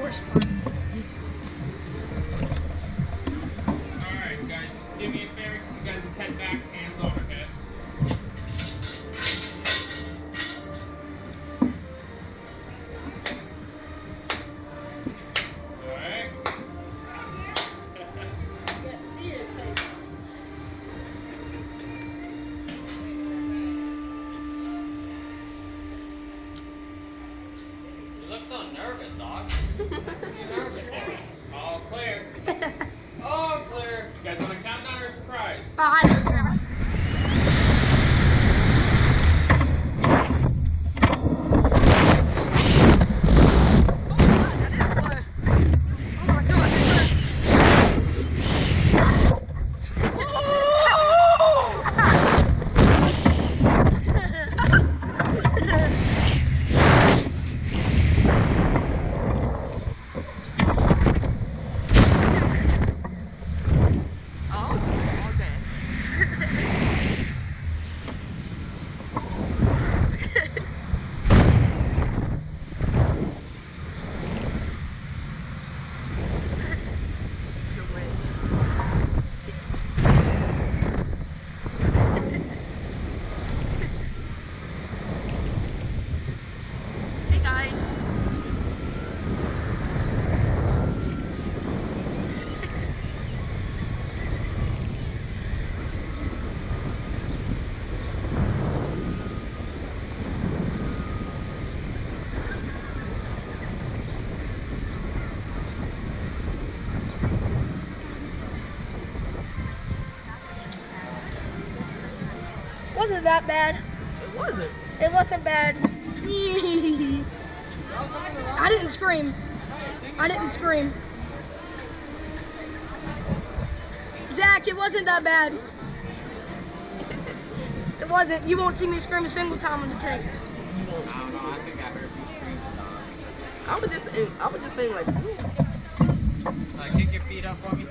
worst one. Surprise? It wasn't that bad? It wasn't. It wasn't bad. I didn't scream. I didn't scream. Jack, it wasn't that bad. It wasn't. You won't see me scream a single time on the tape. I don't know. I think I heard you scream. I was just, I was just saying like, ooh. Like, kick your feet up for me.